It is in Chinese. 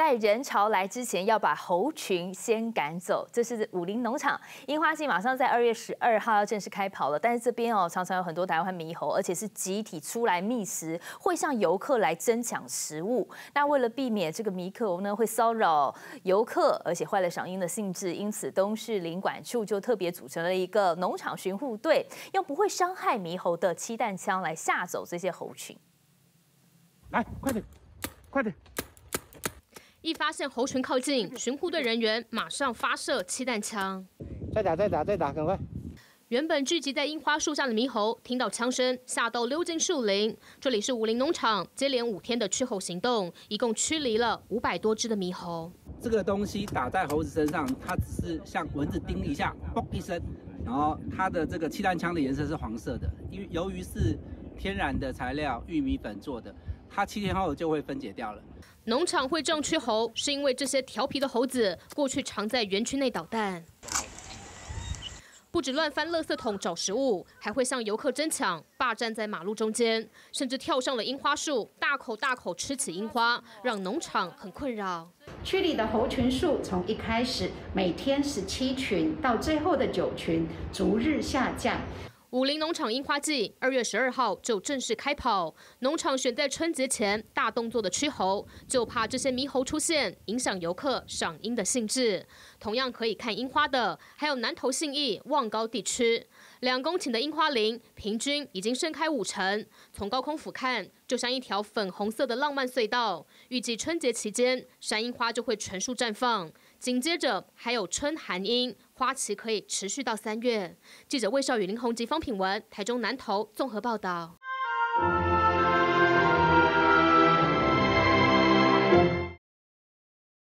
在人潮来之前，要把猴群先赶走。这是武林农场樱花季，马上在二月十二号要正式开跑了。但是这边哦，常常有很多台湾猕猴，而且是集体出来觅食，会向游客来争抢食物。那为了避免这个猕猴呢会骚扰游客，而且坏了赏樱的兴致，因此东市林管处就特别组成了一个农场巡护队，用不会伤害猕猴的气弹枪来吓走这些猴群。来，快点，快点！一发现猴群靠近，巡护队人员马上发射气弹枪。再打，再打，再打，赶快！原本聚集在樱花树下的猕猴听到枪声，吓到溜进树林。这里是武林农场，接连五天的驱猴行动，一共驱离了五百多只的猕猴。这个东西打在猴子身上，它只是像蚊子叮一下，嘣一声，然后它的这个气弹枪的颜色是黄色的，因为由于是天然的材料玉米粉做的，它七天后就会分解掉了。农场会种驱猴，是因为这些调皮的猴子过去常在园区内捣蛋，不止乱翻垃圾桶找食物，还会向游客争抢，霸占在马路中间，甚至跳上了樱花树，大口大口吃起樱花，让农场很困扰。区里的猴群数从一开始每天十七群，到最后的九群，逐日下降。武林农场樱花季二月十二号就正式开跑，农场选在春节前大动作的驱猴，就怕这些猕猴出现，影响游客赏樱的兴致。同样可以看樱花的，还有南投信义、望高地区，两公顷的樱花林平均已经盛开五成，从高空俯瞰，就像一条粉红色的浪漫隧道。预计春节期间，山樱花就会全数绽放，紧接着还有春寒樱。花期可以持续到三月。记者魏少宇、林宏及、方品文，台中南投综合报道。